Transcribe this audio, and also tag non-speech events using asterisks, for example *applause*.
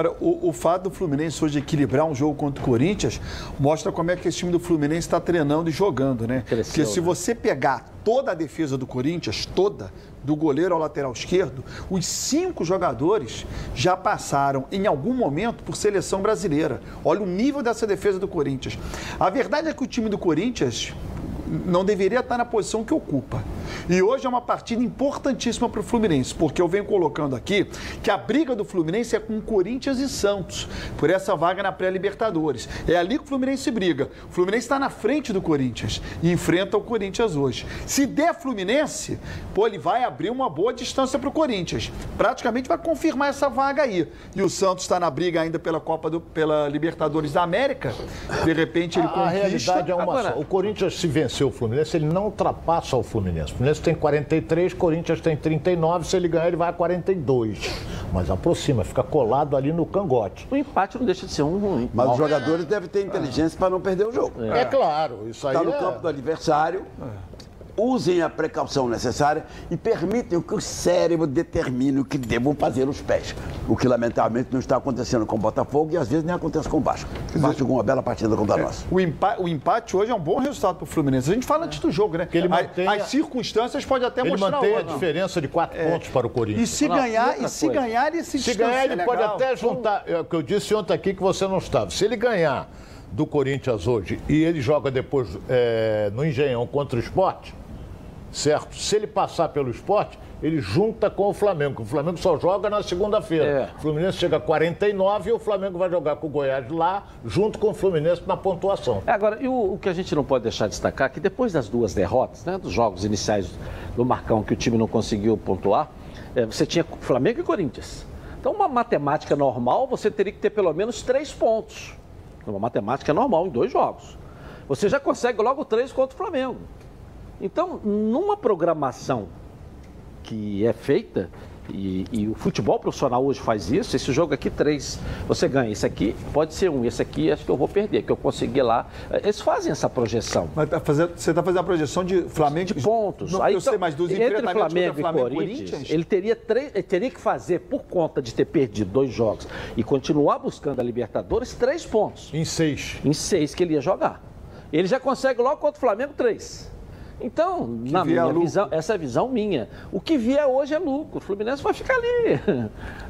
Agora, o, o, fato do Fluminense hoje equilibrar um jogo contra o Corinthians mostra como é que esse time do Fluminense está treinando e jogando, né? Cresceu, Porque se né? você pegar toda a defesa do Corinthians, toda, do goleiro ao lateral esquerdo, os cinco jogadores já passaram em algum momento por seleção brasileira. Olha o nível dessa defesa do Corinthians. A verdade é que o time do Corinthians não deveria estar na posição que ocupa. E hoje é uma partida importantíssima para o Fluminense, porque eu venho colocando aqui que a briga do Fluminense é com Corinthians e Santos, por essa vaga na pré-Libertadores. É ali que o Fluminense briga. O Fluminense está na frente do Corinthians e enfrenta o Corinthians hoje. Se der Fluminense, pô, ele vai abrir uma boa distância para o Corinthians. Praticamente vai confirmar essa vaga aí. E o Santos está na briga ainda pela Copa do, pela Libertadores da América. De repente ele a, conquista. A realidade é uma Agora, só. O Corinthians se vencer o Fluminense, ele não ultrapassa o Fluminense. O Fluminense tem 43, Corinthians tem 39, se ele ganhar ele vai a 42. Mas aproxima, fica colado ali no cangote. O empate não deixa de ser um ruim. Mas os jogadores devem ter inteligência para não perder o jogo. É, é claro, isso aí Está no é... campo do adversário. É usem a precaução necessária e permitem que o cérebro determine o que devam fazer os pés. O que, lamentavelmente, não está acontecendo com o Botafogo e às vezes nem acontece com o Vasco. O Vasco jogou uma bela partida contra é, nós. O, empa o, empate hoje é um bom resultado para o Fluminense. A gente fala antes do jogo, né? Que ele mantém as, circunstâncias podem até ele mostrar Ele mantém a diferença de quatro é. pontos para o Corinthians. E se não, ganhar, e se ganhar, esse Se ganhar, ele pode até juntar. É o que eu disse ontem aqui que você não estava. Se ele ganhar do Corinthians hoje e ele joga depois é, no Engenhão contra o esporte certo? Se ele passar pelo esporte, ele junta com o Flamengo. O Flamengo só joga na segunda-feira. É. O Fluminense chega a 49 e o Flamengo vai jogar com o Goiás lá, junto com o Fluminense na pontuação. É, agora, e o, o, que a gente não pode deixar de destacar é que depois das duas derrotas, né, dos jogos iniciais do Marcão, que o time não conseguiu pontuar, é, você tinha Flamengo e Corinthians. Então, uma matemática normal, você teria que ter pelo menos três pontos. Uma matemática normal em dois jogos. Você já consegue logo três contra o Flamengo. Então, numa programação que é feita, e, e, o futebol profissional hoje faz isso, esse jogo aqui, três, você ganha. Esse aqui pode ser um, esse aqui acho que eu vou perder, que eu consegui lá. Eles fazem essa projeção. Mas tá fazendo, você está fazendo a projeção de Flamengo... De pontos. Não, Aí, eu então, sei, mas dos entre Flamengo, e Flamengo Corinthians, Corinthians, ele teria, ele teria que fazer, por conta de ter perdido dois jogos e continuar buscando a Libertadores, três pontos. Em seis. Em seis que ele ia jogar. Ele já consegue logo contra o Flamengo, três. Então, que na minha visão, essa é a visão minha. O que vier hoje é lucro. O Fluminense vai ficar ali. *laughs*